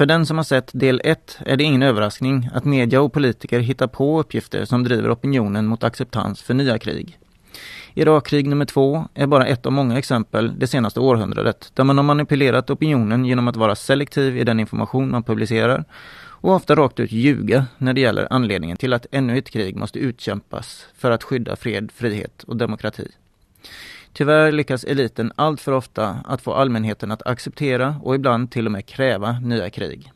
För den som har sett del 1 är det ingen överraskning att media och politiker hittar på uppgifter som driver opinionen mot acceptans för nya krig. Irakkrig nummer två är bara ett av många exempel det senaste århundradet där man har manipulerat opinionen genom att vara selektiv i den information man publicerar och ofta rakt ut ljuga när det gäller anledningen till att ännu ett krig måste utkämpas för att skydda fred, frihet och demokrati. Tyvärr lyckas eliten allt för ofta att få allmänheten att acceptera och ibland till och med kräva nya krig.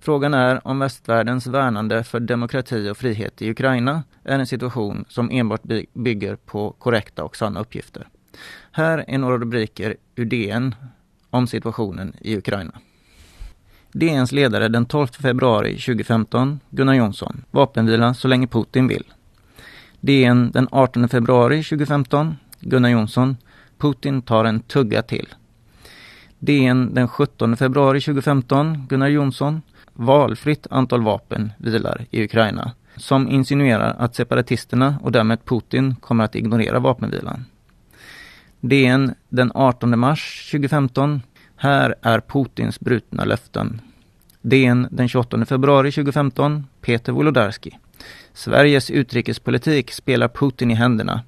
Frågan är om västvärldens värnande för demokrati och frihet i Ukraina är en situation som enbart bygger på korrekta och sanna uppgifter. Här är några rubriker ur DN om situationen i Ukraina. DNs ledare den 12 februari 2015, Gunnar Jonsson, vapenvila så länge Putin vill. DN den 18 februari 2015, Gunnar Jonsson, Putin tar en tugga till. DN den 17 februari 2015, Gunnar Jonsson, valfritt antal vapen vilar i Ukraina, som insinuerar att separatisterna och därmed Putin kommer att ignorera vapenvilan. DN den 18 mars 2015, här är Putins brutna löften. DN den 28 februari 2015, Peter Wolodarski. Sveriges utrikespolitik spelar Putin i händerna,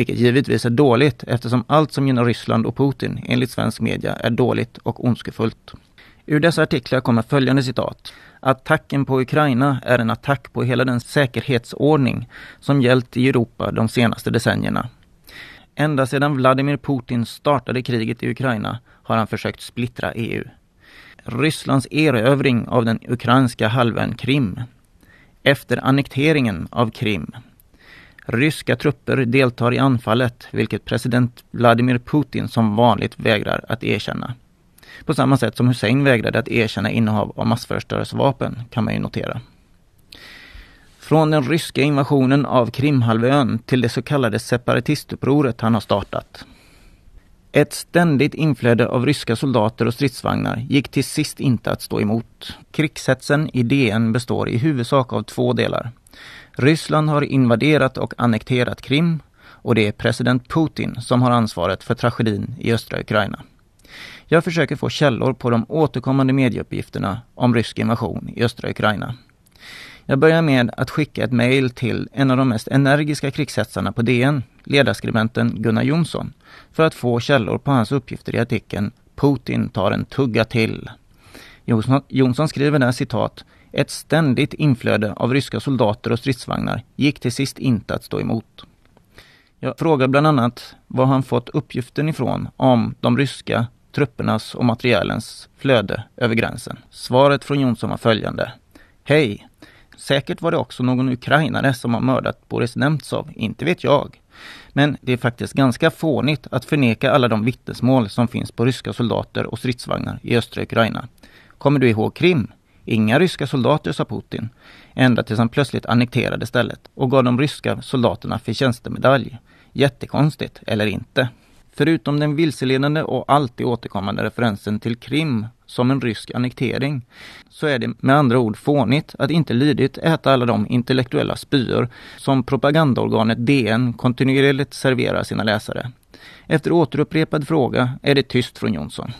vilket givetvis är dåligt eftersom allt som gynnar Ryssland och Putin enligt svensk media är dåligt och ondskefullt. Ur dessa artiklar kommer följande citat. Attacken på Ukraina är en attack på hela den säkerhetsordning som gällt i Europa de senaste decennierna. Ända sedan Vladimir Putin startade kriget i Ukraina har han försökt splittra EU. Rysslands erövring av den ukrainska halvön Krim. Efter annekteringen av Krim. Ryska trupper deltar i anfallet, vilket president Vladimir Putin som vanligt vägrar att erkänna. På samma sätt som Hussein vägrade att erkänna innehav av massförstörelsevapen, kan man ju notera. Från den ryska invasionen av Krimhalvön till det så kallade separatistupproret han har startat. Ett ständigt inflöde av ryska soldater och stridsvagnar gick till sist inte att stå emot. Krigshetsen i DN består i huvudsak av två delar. Ryssland har invaderat och annekterat Krim och det är president Putin som har ansvaret för tragedin i östra Ukraina. Jag försöker få källor på de återkommande medieuppgifterna om rysk invasion i östra Ukraina. Jag börjar med att skicka ett mejl till en av de mest energiska krigshetsarna på DN, ledarskribenten Gunnar Jonsson, för att få källor på hans uppgifter i artikeln Putin tar en tugga till. Jonsson, Jonsson skriver där citat ett ständigt inflöde av ryska soldater och stridsvagnar gick till sist inte att stå emot. Jag frågar bland annat var han fått uppgiften ifrån om de ryska truppernas och materielens flöde över gränsen. Svaret från Jonsson var följande. Hej! Säkert var det också någon ukrainare som har mördat Boris Nemtsov, inte vet jag. Men det är faktiskt ganska fånigt att förneka alla de vittnesmål som finns på ryska soldater och stridsvagnar i östra Ukraina. Kommer du ihåg Krim? Inga ryska soldater, sa Putin. Ända tills han plötsligt annekterade stället och gav de ryska soldaterna förtjänstemedalj. Jättekonstigt, eller inte? Förutom den vilseledande och alltid återkommande referensen till Krim som en rysk annektering, så är det med andra ord fånigt att inte lydigt äta alla de intellektuella spyor som propagandaorganet DN kontinuerligt serverar sina läsare. Efter återupprepad fråga är det tyst från Jonsson.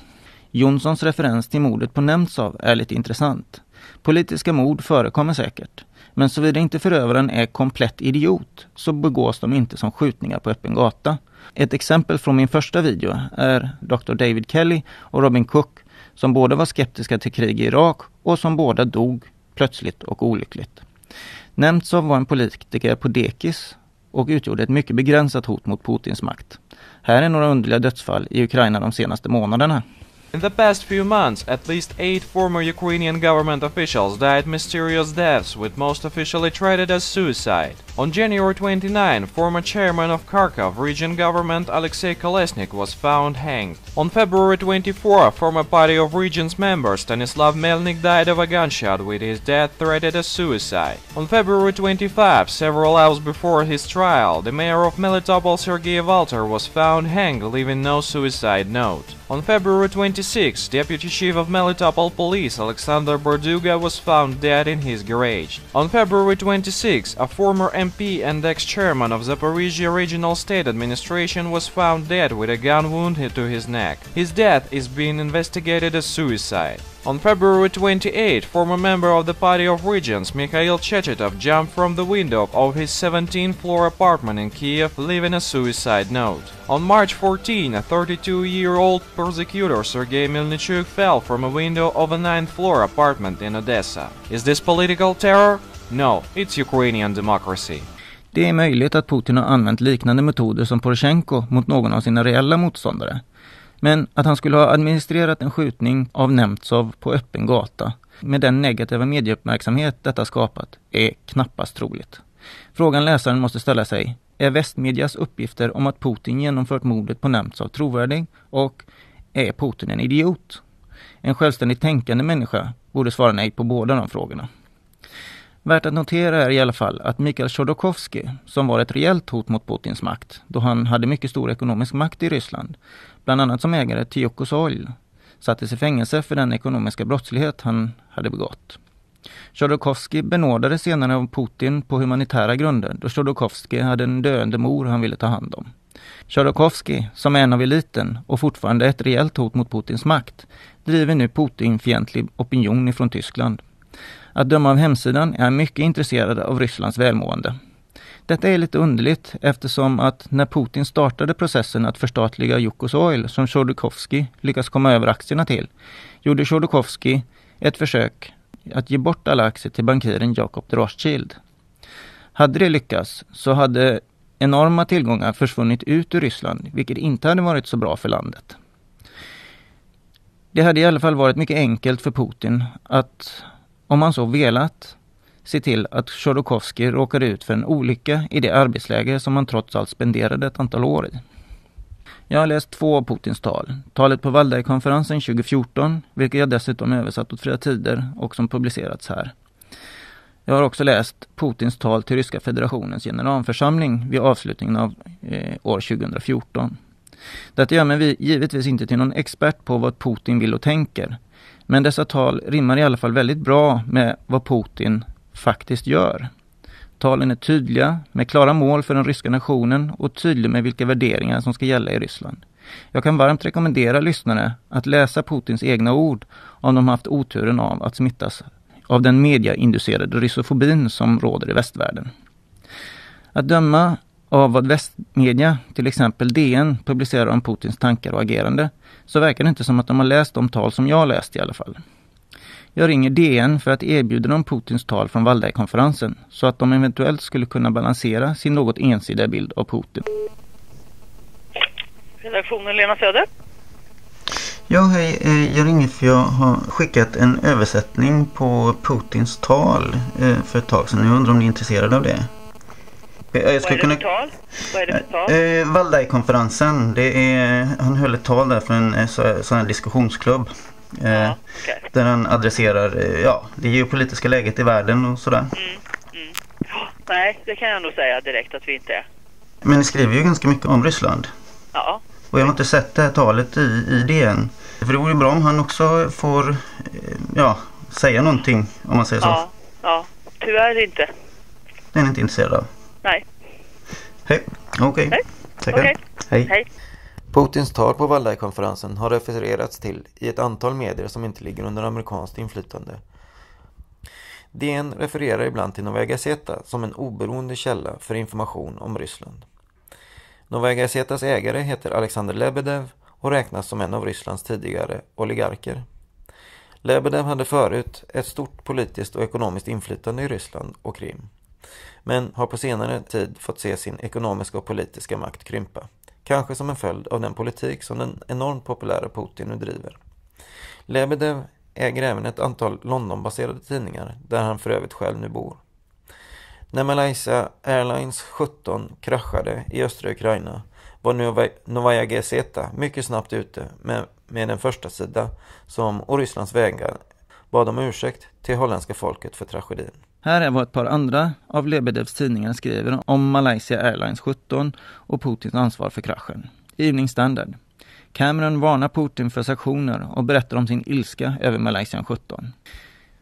Jonssons referens till mordet på Nemtsov är lite intressant. Politiska mord förekommer säkert, men såvida inte förövaren är komplett idiot så begås de inte som skjutningar på öppen gata. Ett exempel från min första video är Dr. David Kelly och Robin Cook som båda var skeptiska till krig i Irak och som båda dog plötsligt och olyckligt. Nemtsov var en politiker på dekis och utgjorde ett mycket begränsat hot mot Putins makt. Här är några underliga dödsfall i Ukraina de senaste månaderna. In the past few months, at least eight former Ukrainian government officials died mysterious deaths, with most officially treated as suicide. On January 29, former chairman of Kharkov region government Alexei Kolesnik was found hanged. On February 24, former party of region's member Stanislav Melnik died of a gunshot, with his death threatened as suicide. On February 25, several hours before his trial, the mayor of Melitopol Sergei Valter was found hanged, leaving no suicide note. On February 26, Deputy Chief of Melitopol Police Alexander Borduga was found dead in his garage. On February 26, a former MP and ex-chairman of Zaporizhia Regional State Administration was found dead with a gun wound to his neck. His death is being investigated as suicide. On February 28, former member of the Party of Regions Mikhail Chechetov jumped from the window of his 17th-floor apartment in Kiev, leaving a suicide note. On March 14, a 32-year-old prosecutor Sergei Milnichuk fell from a window of a 9th-floor apartment in Odessa. Is this political terror? No, it's Ukrainian democracy. Det är möjligt att Putin har använt liknande metoder som Poroshenko mot någon av sina reella motståndare. Men att han skulle ha administrerat en skjutning av Nemtsov på öppen gata med den negativa medieuppmärksamhet detta skapat är knappast troligt. Frågan läsaren måste ställa sig, är västmedias uppgifter om att Putin genomfört mordet på Nemtsov trovärdig och är Putin en idiot? En självständigt tänkande människa borde svara nej på båda de frågorna. Värt att notera är i alla fall att Mikhail Chodorkovsky, som var ett reellt hot mot Putins makt, då han hade mycket stor ekonomisk makt i Ryssland, bland annat som ägare till Yokos Oil, sattes i fängelse för den ekonomiska brottslighet han hade begått. Chodorkovsky benådades senare av Putin på humanitära grunder då Chodorkovsky hade en döende mor han ville ta hand om. Chodorkovsky, som är en av eliten och fortfarande ett reellt hot mot Putins makt, driver nu Putin-fientlig opinion ifrån Tyskland. Att döma av hemsidan är han mycket intresserad av Rysslands välmående. Detta är lite underligt eftersom att när Putin startade processen att förstatliga Yukos Oil som Chodorkovsky lyckas komma över aktierna till, gjorde Chodorkovsky ett försök att ge bort alla aktier till bankiren Jacob de Rothschild. Hade det lyckats så hade enorma tillgångar försvunnit ut ur Ryssland, vilket inte hade varit så bra för landet. Det hade i alla fall varit mycket enkelt för Putin att, om man så velat, se till att Chodorkovskij råkade ut för en olycka i det arbetsläge som han trots allt spenderade ett antal år i. Jag har läst två av Putins tal. Talet på Valdajkonferensen 2014, vilket jag dessutom översatt åt Fria Tider och som publicerats här. Jag har också läst Putins tal till Ryska federationens generalförsamling vid avslutningen av eh, år 2014. Detta gör mig givetvis inte till någon expert på vad Putin vill och tänker. Men dessa tal rimmar i alla fall väldigt bra med vad Putin faktiskt gör. Talen är tydliga, med klara mål för den ryska nationen och tydlig med vilka värderingar som ska gälla i Ryssland. Jag kan varmt rekommendera lyssnare att läsa Putins egna ord om de haft oturen av att smittas av den mediainducerade ryssofobin som råder i västvärlden. Att döma av vad västmedia, till exempel DN, publicerar om Putins tankar och agerande, så verkar det inte som att de har läst de tal som jag läst i alla fall. Jag ringer DN för att erbjuda dem Putins tal från Waldajkonferensen så att de eventuellt skulle kunna balansera sin något ensidiga bild av Putin. Redaktionen Lena Söder. Ja, hej. Eh, jag ringer för jag har skickat en översättning på Putins tal eh, för ett tag sedan. Jag undrar om ni är intresserade av det? Jag Vad är det kunna... Vad är det för tal? Eh, Waldajkonferensen. Det är, han höll ett tal där för en sån här diskussionsklubb. Ja, okay. Där han adresserar ja, det geopolitiska läget i världen och sådär. Mm, mm. Nej, det kan jag nog säga direkt att vi inte är. Men ni skriver ju ganska mycket om Ryssland. Ja. Och jag har inte sett det här talet i, i DN. För det vore bra om han också får ja, säga någonting om man säger så. Ja, ja. tyvärr inte. Det är ni inte intresserad av? Nej. Hej. Okej. Okay. Hej. Tackar. Okay. Hej. Hej. Putins tal på Waldajkonferensen har refererats till i ett antal medier som inte ligger under amerikanskt inflytande. DN refererar ibland till Novaya Gazeta som en oberoende källa för information om Ryssland. Novaya Gazetas ägare heter Alexander Lebedev och räknas som en av Rysslands tidigare oligarker. Lebedev hade förut ett stort politiskt och ekonomiskt inflytande i Ryssland och Krim. Men har på senare tid fått se sin ekonomiska och politiska makt krympa. Kanske som en följd av den politik som den enormt populära Putin nu driver. Lebedev äger även ett antal Londonbaserade tidningar där han för övrigt själv nu bor. När Malaysia Airlines 17 kraschade i östra Ukraina var Novaya Gazeta mycket snabbt ute med, med en första sida som å Rysslands vägar bad om ursäkt till holländska folket för tragedin. Här är vad ett par andra av Lebedevs tidningar skriver om Malaysia Airlines 17 och Putins ansvar för kraschen. Evening Standard. Cameron varnar Putin för sanktioner och berättar om sin ilska över Malaysia 17.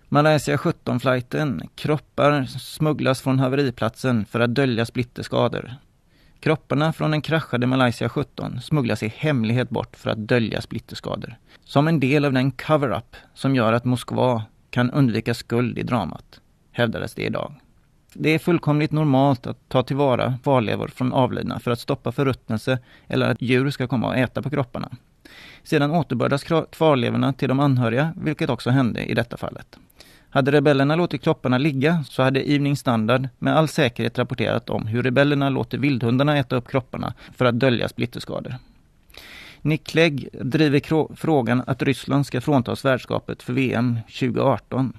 Malaysia 17-flighten kroppar smugglas från haveriplatsen för att dölja splitterskador. Kropparna från den kraschade Malaysia 17 smugglas i hemlighet bort för att dölja splitterskador. Som en del av den cover-up som gör att Moskva kan undvika skuld i dramat, hävdades det idag. Det är fullkomligt normalt att ta tillvara kvarlevor från avlidna för att stoppa förruttnelse eller att djur ska komma och äta på kropparna. Sedan återbördas kvarlevorna till de anhöriga, vilket också hände i detta fallet. Hade rebellerna låtit kropparna ligga så hade Evening Standard med all säkerhet rapporterat om hur rebellerna låter vildhundarna äta upp kropparna för att dölja splitterskador. Nick Clegg driver frågan att Ryssland ska fråntas värdskapet för VM 2018.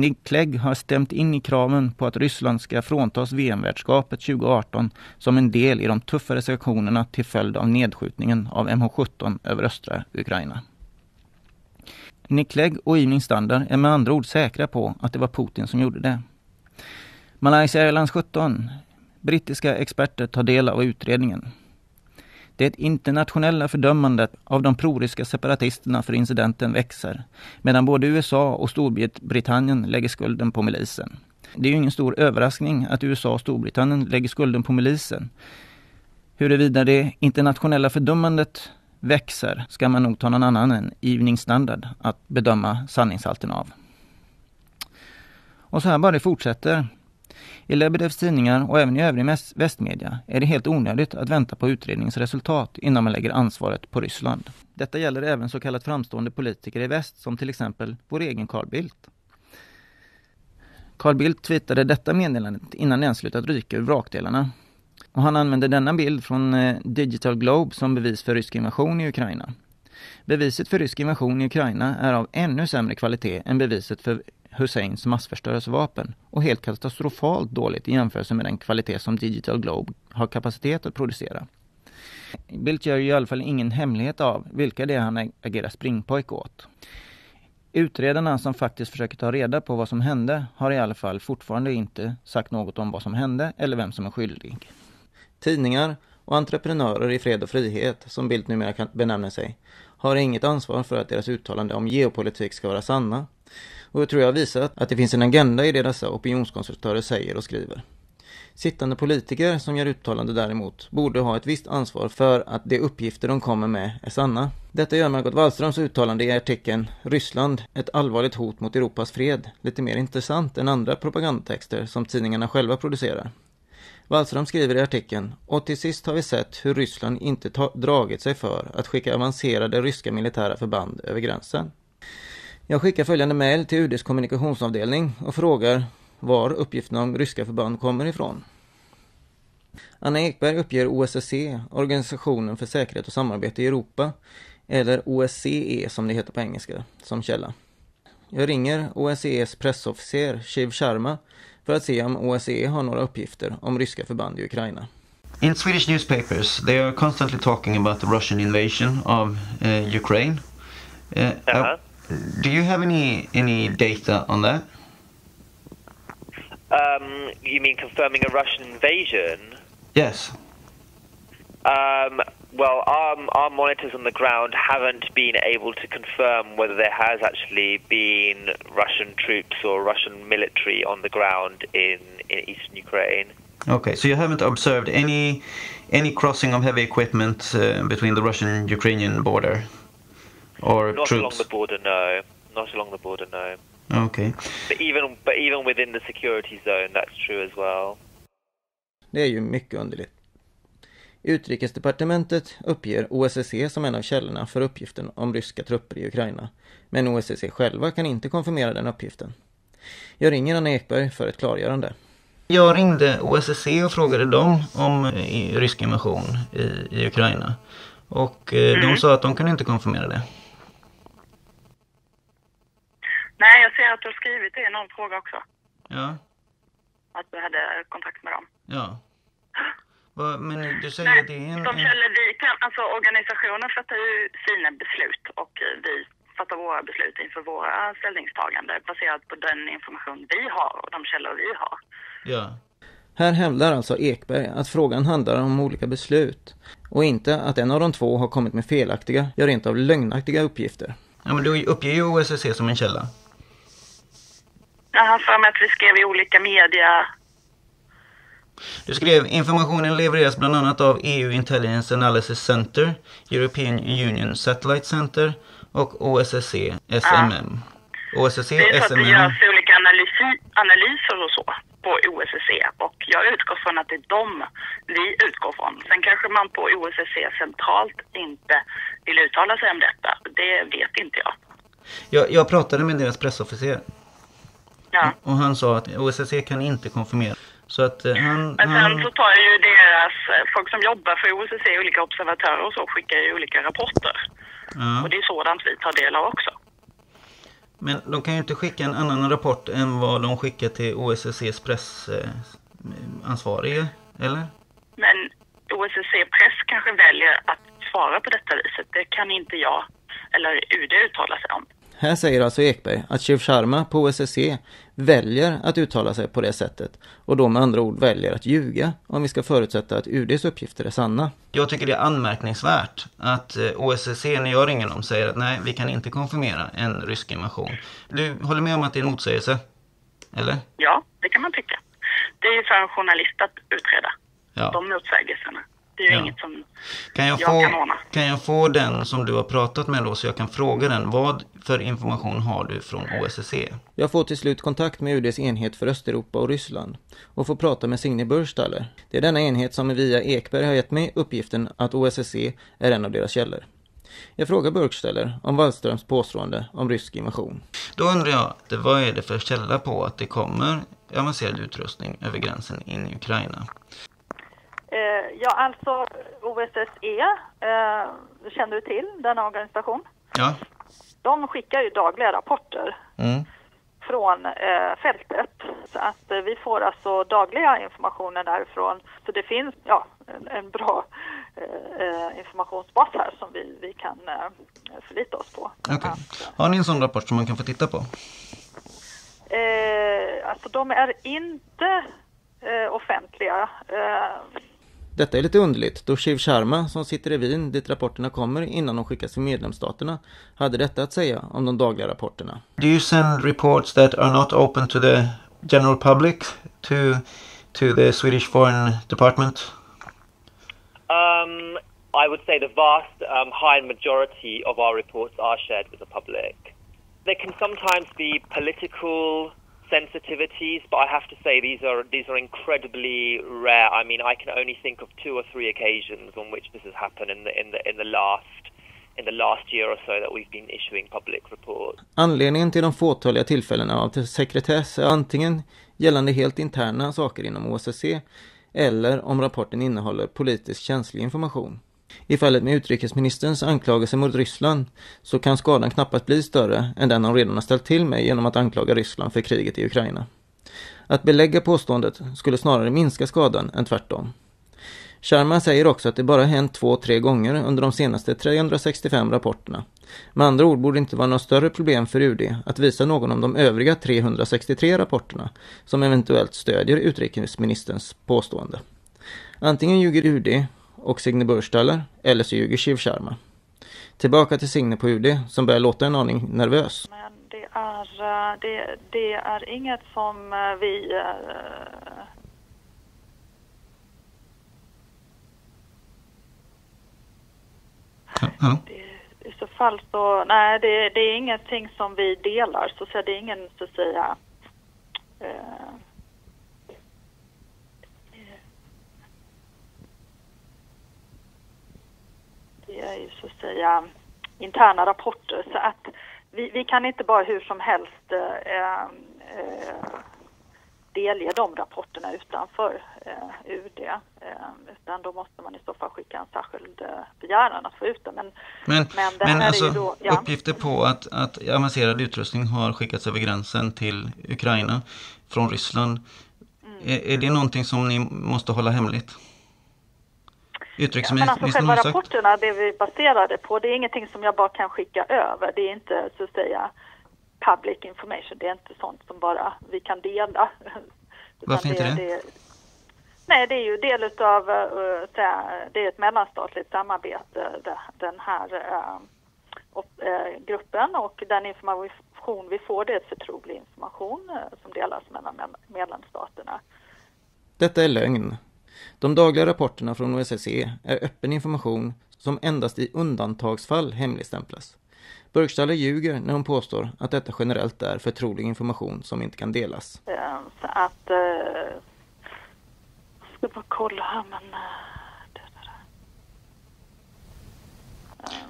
Nick Clegg har stämt in i kraven på att Ryssland ska fråntas VM-värdskapet 2018 som en del i de tuffare sanktionerna till följd av nedskjutningen av MH17 över östra Ukraina. Nick Clegg och Evening Standard är med andra ord säkra på att det var Putin som gjorde det. Malaysia Airlines 17. Brittiska experter tar del av utredningen. Det internationella fördömandet av de proryska separatisterna för incidenten växer, medan både USA och Storbritannien lägger skulden på milisen. Det är ju ingen stor överraskning att USA och Storbritannien lägger skulden på milisen. Huruvida det internationella fördömandet växer ska man nog ta någon annan än Evening Standard att bedöma sanningshalten av. Och så här bara det fortsätter. I Lebedevs tidningar och även i övrig västmedia är det helt onödigt att vänta på utredningens resultat innan man lägger ansvaret på Ryssland. Detta gäller även så kallat framstående politiker i väst som till exempel vår egen Carl Bildt. Carl Bildt tweetade detta meddelandet innan det ens slutat ryka ur vrakdelarna. Och han använde denna bild från eh, Digital Globe som bevis för rysk invasion i Ukraina. Beviset för rysk invasion i Ukraina är av ännu sämre kvalitet än beviset för Husseins massförstörelsevapen och helt katastrofalt dåligt i jämförelse med den kvalitet som Digital Globe har kapacitet att producera. Bildt gör ju i alla fall ingen hemlighet av vilka det är han agerar springpojk åt. Utredarna som faktiskt försöker ta reda på vad som hände har i alla fall fortfarande inte sagt något om vad som hände eller vem som är skyldig. Tidningar och entreprenörer i fred och frihet, som Bildt numera kan benämna sig, har inget ansvar för att deras uttalande om geopolitik ska vara sanna och jag tror jag har visat att det finns en agenda i det dessa opinionskonstruktörer säger och skriver. Sittande politiker som gör uttalande däremot borde ha ett visst ansvar för att de uppgifter de kommer med är sanna. Detta gör Margot Wallströms uttalande i artikeln Ryssland, ett allvarligt hot mot Europas fred, lite mer intressant än andra propagandtexter som tidningarna själva producerar. Wallström skriver i artikeln och till sist har vi sett hur Ryssland inte dragit sig för att skicka avancerade ryska militära förband över gränsen. Jag skickar följande mejl till UDs kommunikationsavdelning och frågar var uppgifterna om ryska förband kommer ifrån. Anna Ekberg uppger OSSE, Organisationen för säkerhet och samarbete i Europa, eller OSCE som det heter på engelska, som källa. Jag ringer OSCEs pressofficer Shiv Sharma för att se om OSCE har några uppgifter om ryska förband i Ukraina. In Swedish newspapers they are constantly talking about the Russian invasion of uh, Ukraine. Uh, uh -huh. Do you have any any data on that? Um, you mean confirming a Russian invasion? Yes. Um, well, our, our monitors on the ground haven't been able to confirm whether there has actually been Russian troops or Russian military on the ground in, in eastern Ukraine. Okay, so you haven't observed any any crossing of heavy equipment uh, between the Russian-Ukrainian border? or not troops? along the border, no. Not along the border, no. Okay. But even but even within the security zone, that's true as well. Det är ju mycket underligt. Utrikesdepartementet uppger OSSE som en av källorna för uppgiften om ryska trupper i Ukraina. Men OSSE själva kan inte konfirmera den uppgiften. Jag ringer Anna Ekberg för ett klargörande. Jag ringde OSSE och frågade dem om eh, rysk invasion i, i Ukraina. Och eh, mm. de sa att de kunde inte konfirmera det. Nej, jag ser att du har skrivit det i någon fråga också. Ja. Att du hade kontakt med dem. Ja. Men du säger Nej, att det är en... De källor vi kan, alltså organisationen fattar ju sina beslut och vi fattar våra beslut inför våra ställningstaganden baserat på den information vi har och de källor vi har. Ja. Här hävdar alltså Ekberg att frågan handlar om olika beslut och inte att en av de två har kommit med felaktiga, ja rent av lögnaktiga uppgifter. Ja men du uppger ju OSSE som en källa. Jag har för mig att vi skrev i olika media. Du skrev informationen levereras bland annat av EU Intelligence Analysis Center, European Union Satellite Center och OSSE SMM. OSSE Det är så att det SMM. görs olika analysi- analyser och så på OSSE och jag utgår från att det är dem vi utgår från. Sen kanske man på OSSE centralt inte vill uttala sig om detta. Det vet inte jag. Jag, jag pratade med deras pressofficer Ja. och han sa att OSSE kan inte konfirmera. Så att eh, han... Men sen han så tar ju deras, eh, folk som jobbar för OSSE, olika observatörer och så, skickar ju olika rapporter. ja. Och det är sådant vi tar del av också. Men de kan ju inte skicka en annan rapport än vad de skickar till OSSEs pressansvarige, eller? Men OSSE Press kanske väljer att svara på detta viset. Det kan inte jag eller UD uttala sig om. Här säger alltså Ekberg att Shiv Sharma på OSSE väljer att uttala sig på det sättet och då med andra ord väljer att ljuga om vi ska förutsätta att UDs uppgifter är sanna. Jag tycker det är anmärkningsvärt att eh, OSSE när jag ringer dem säger att nej, vi kan inte konfirmera en rysk invasion. Du håller med om att det är en motsägelse? Eller? Ja, det kan man tycka. Det är ju för en journalist att utreda Ja. de motsägelserna. Det är Ja. inget som... Kan jag, Jag få, kan ordna. kan jag få den som du har pratat med då så jag kan fråga den? Vad för information har du från OSSE? Jag får till slut kontakt med UDs enhet för Östeuropa och Ryssland och får prata med Signe Burstaller. Det är denna enhet som via Ekberg har gett mig uppgiften att OSSE är en av deras källor. Jag frågar Burkstaller om Wallströms påstående om rysk invasion. Då undrar jag, det- vad är det för källa på att det kommer avancerad utrustning över gränsen in i Ukraina? Eh, ja, alltså OSSE, eh, känner du till denna organisation? Ja. De skickar ju dagliga rapporter Mm. från eh, fältet. Så att eh, vi får alltså dagliga informationer därifrån. Så det finns ja, en, en bra eh, eh, informationsbas här som vi, vi kan eh, förlita oss på. Okej. Att, Har ni en sån rapport som man kan få titta på? eh, alltså de är inte eh, offentliga. Detta är lite underligt då Shiv Sharma som sitter i Wien dit rapporterna kommer innan de skickas till medlemsstaterna hade detta att säga om de dagliga rapporterna. Do you send reports that are not open to the general public to to the Swedish Foreign Department? Um, I would say the vast, um, high majority of our reports are shared with the public. There can sometimes be political sensitivities, but I have to say these are these are incredibly rare. I mean, I can only think of two or three occasions on which this has happened in the in the in the last in the last year or so that we've been issuing public reports. Anledningen till de fåtaliga tillfällena av sekretess är antingen gällande helt interna saker inom OSSE eller om rapporten innehåller politiskt känslig information. I fallet med utrikesministerns anklagelse mot Ryssland så kan skadan knappast bli större än den han redan har ställt till med genom att anklaga Ryssland för kriget i Ukraina. Att belägga påståendet skulle snarare minska skadan än tvärtom. Sharma säger också att det bara hänt två, tre gånger under de senaste 365 rapporterna. Med andra ord borde det inte vara något större problem för UD att visa någon om de övriga 363 rapporterna som eventuellt stödjer utrikesministerns påstående. Antingen ljuger UD och Signe Burstaller eller så ljuger Shiv Sharma. Tillbaka till Signe på UD som börjar låta en aning nervös. Men det är, eh, det, det är inget som eh, vi... eh, Hallå? det- I så fall så, nej det, det är ingenting som vi delar så att säga, det är ingen så att säga eh, det är så att säga interna rapporter så att vi, vi kan inte bara hur som helst eh, eh, delge de rapporterna utanför eh, UD. Eh, utan då måste man i så fall skicka en särskild eh, begäran att få ut det. Men, Men, Men det men alltså ju då- ja. uppgifter på att, att avancerad utrustning har skickats över gränsen till Ukraina från Ryssland. Mm. Är, är det någonting som ni måste hålla hemligt? Men Utrikesministern alltså själva har sagt. rapporterna, det vi baserade på, det är ingenting som jag bara kan skicka över. Det är inte så att säga public information. Det är inte sånt som bara vi kan dela. Varför inte det? nej, det är ju del utav, eh, säga, det är ett mellanstatligt samarbete, det- den här eh, eh, gruppen och den information vi får det är ett förtrolig information eh, som delas mellan med- medlemsstaterna. Detta är lögn. De dagliga rapporterna från OSSE är öppen information som endast i undantagsfall hemligstämplas. Burkstaller ljuger när hon påstår att detta generellt är förtrolig information som inte kan delas. Eh, Så att... Eh, jag ska bara kolla här men... eh,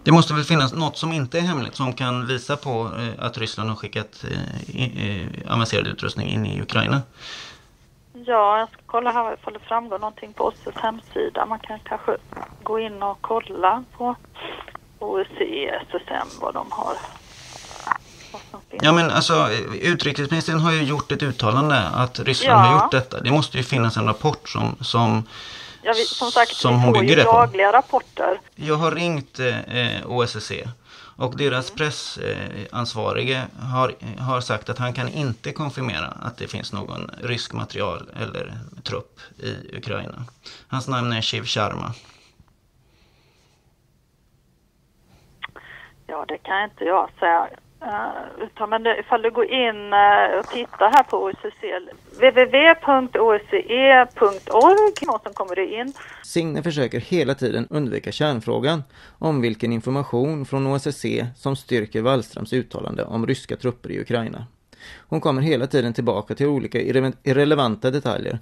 Det måste väl finnas något som inte är hemligt som kan visa på eh, att Ryssland har skickat eh, eh, avancerad utrustning in i Ukraina. Ja, jag ska kolla här ifall det framgår någonting på OSSEs hemsida. Man kan kanske gå in och kolla på OSCE, SSM, vad de har. Vad. Ja men alltså utrikesministern har ju gjort ett uttalande att Ryssland Ja. har gjort detta. Det måste ju finnas en rapport som, som Ja, vi, som sagt, som vi hon får ju dagliga rapporter. Jag har ringt eh, OSSE och deras pressansvarige har, har sagt att han kan inte konfirmera att det finns någon rysk material eller trupp i Ukraina. Hans namn är Shiv Sharma. Ja, det kan inte jag säga. Uh, utan men det, ifall du går in eh, och tittar här på OSSE, www.osce.org, så kommer du in. Signe försöker hela tiden undvika kärnfrågan om vilken information från OSSE som styrker Wallströms uttalande om ryska trupper i Ukraina. Hon kommer hela tiden tillbaka till olika irre- irrelevanta detaljer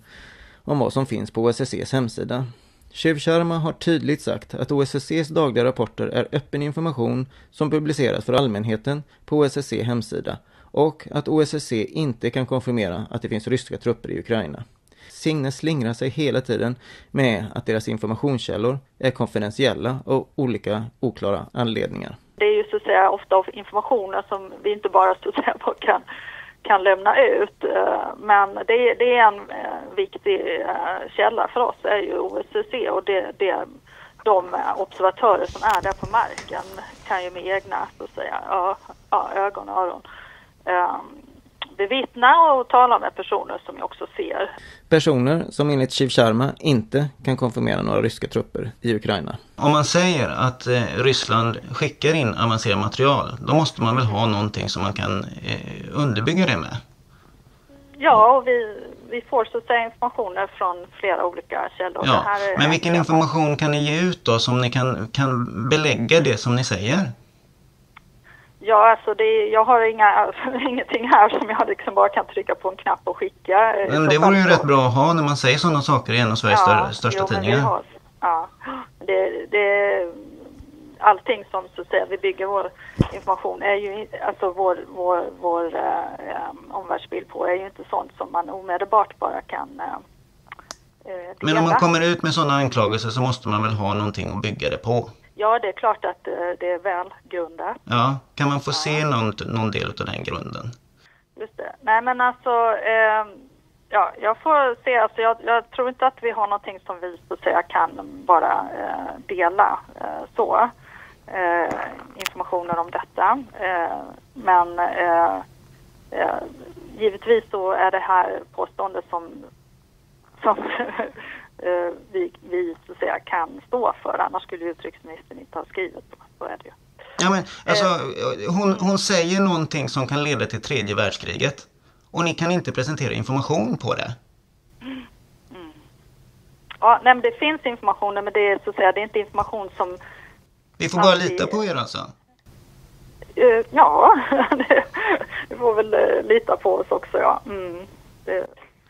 om vad som finns på OSSEs hemsida. Shiv Sharma har tydligt sagt att OSSEs dagliga rapporter är öppen information som publiceras för allmänheten på OSSE hemsida och att OSSE inte kan konfirmera att det finns ryska trupper i Ukraina. Signe slingrar sig hela tiden med att deras informationskällor är konfidentiella av olika oklara anledningar. Det är ju så att säga ofta informationer som vi inte bara så att säga kan, kan lämna ut. Eh, men det, är- det är en eh, viktig eh, källa för oss, är ju OSSE och det, det, de observatörer som är där på marken kan ju med egna så att säga, ja, ögon och öron ehm, bevittna och tala med personer som jag också ser. Personer som enligt Shiv Sharma inte kan konfirmera några ryska trupper i Ukraina. Om man säger att eh, Ryssland skickar in avancerad material, då måste man väl ha någonting som man kan eh, underbygga det med? Ja, och vi, vi får så att säga informationer från flera olika källor. Det Ja, här är men en vilken information kan ni ge ut då som ni kan, kan belägga det som ni säger? Ja, alltså det, jag har inga, ingenting här som jag liksom bara kan trycka på en knapp och skicka. eh, Men det vore ju rätt bra att ha när man säger sådana saker i en av Sveriges större, största jo, tidningar. har- Ja, det, det, allting som så att säga, vi bygger vår information är ju, alltså vår, vår, vår um, omvärldsbild på är ju inte sånt som man omedelbart bara kan dela. Men om man kommer ut med sådana anklagelser så måste man väl ha någonting att bygga det på? Ja, det är klart att eh, det är välgrundat. Ja, kan man få se någon, någon del av den grunden? Just det. Nej men alltså, eh, ja, jag får se. Alltså, jag, jag tror inte att vi har någonting som vi så att säga kan bara eh, dela eh, så. Eh, informationen om detta. Eh, men givetvis så är det här påståendet som, som vi, vi så att säga kan stå för. Annars skulle utrikesministern inte ha skrivit. Så är det ju. Ja, men, alltså, hon, hon säger någonting som kan leda till tredje världskriget. Och ni kan inte presentera information på det. Ja, nej, men det finns information men det är så att säga, det är inte information som Vi får bara Alltid. lita på er alltså. Eh, ja, det, du får väl eh, lita på oss också, ja. Mm. Det,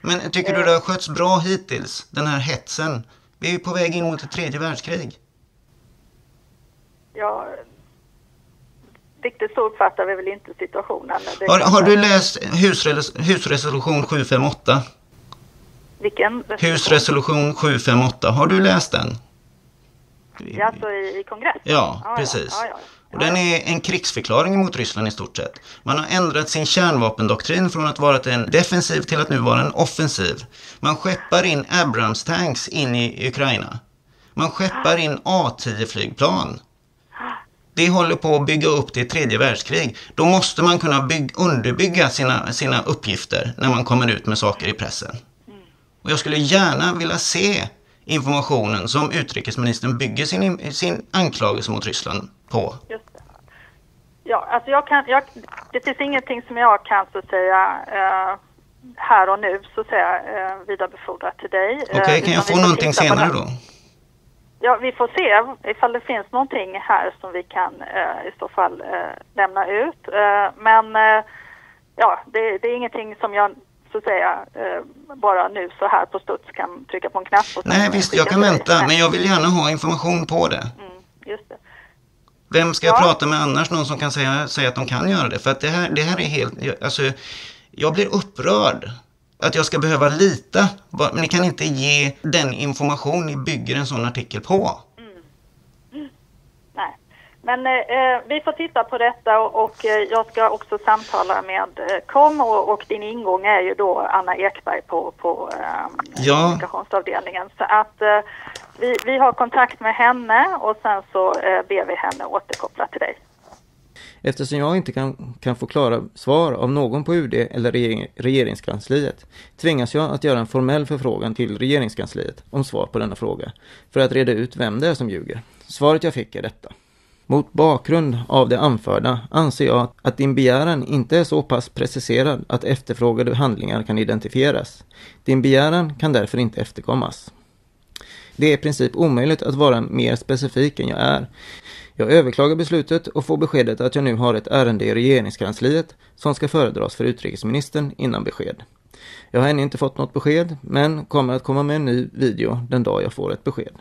Men tycker du det har skötts bra hittills, den här hetsen? Vi är ju på väg in mot ett tredje världskrig. ja, riktigt så uppfattar vi väl inte situationen. Har, har du läst husres, husresolution 758? Vilken? Husresolution 758, har du läst den? Ja, alltså i, i kongressen? Ja, precis. Ja, ja, Och den är en krigsförklaring mot Ryssland i stort sett. Man har ändrat sin kärnvapendoktrin från att vara en defensiv till att nu vara en offensiv. Man skeppar in Abrams-tanks in i Ukraina. Man skeppar in A-10-flygplan. Det håller på att bygga upp till tredje världskrig. Då måste man kunna bygg, underbygga sina, sina uppgifter när man kommer ut med saker i pressen. Och jag skulle gärna vilja se informationen som utrikesministern bygger sin, sin anklagelse mot Ryssland på. Ja, alltså jag kan, jag, det finns ingenting som jag kan så att säga eh, här och nu så att säga eh, vidarebefordra till dig. Okej, okay, kan jag få någonting senare då? Ja, vi får se ifall det finns någonting här som vi kan eh, i så fall eh, lämna ut. Eh, men eh, ja, det, det, är ingenting som jag så att säga eh, bara nu så här på studs kan trycka på en knapp. Och Nej, visst, jag kan vänta, men jag vill gärna ha information på det. Mm, just det. Vem ska jag prata med annars? Någon som kan säga, säga att de kan göra det? För att det här, det här är helt, alltså, jag blir upprörd att jag ska behöva lita. Men ni kan inte ge den information ni bygger en sån artikel på. Men eh, vi får titta på detta och, och eh, jag ska också samtala med eh, KOM och, och, din ingång är ju då Anna Ekberg på, på eh, ja. kommunikationsavdelningen. Så att eh, vi, vi har kontakt med henne och sen så eh, ber vi henne återkoppla till dig. Eftersom jag inte kan, kan få klara svar av någon på UD eller regering, regeringskansliet tvingas jag att göra en formell förfrågan till regeringskansliet om svar på denna fråga för att reda ut vem det är som ljuger. Svaret jag fick är detta. Mot bakgrund av det anförda anser jag att din begäran inte är så pass preciserad att efterfrågade handlingar kan identifieras. Din begäran kan därför inte efterkommas. Det är i princip omöjligt att vara mer specifik än jag är. Jag överklagar beslutet och får beskedet att jag nu har ett ärende i regeringskansliet som ska föredras för utrikesministern innan besked. Jag har ännu inte fått något besked, men kommer att komma med en ny video den dag jag får ett besked.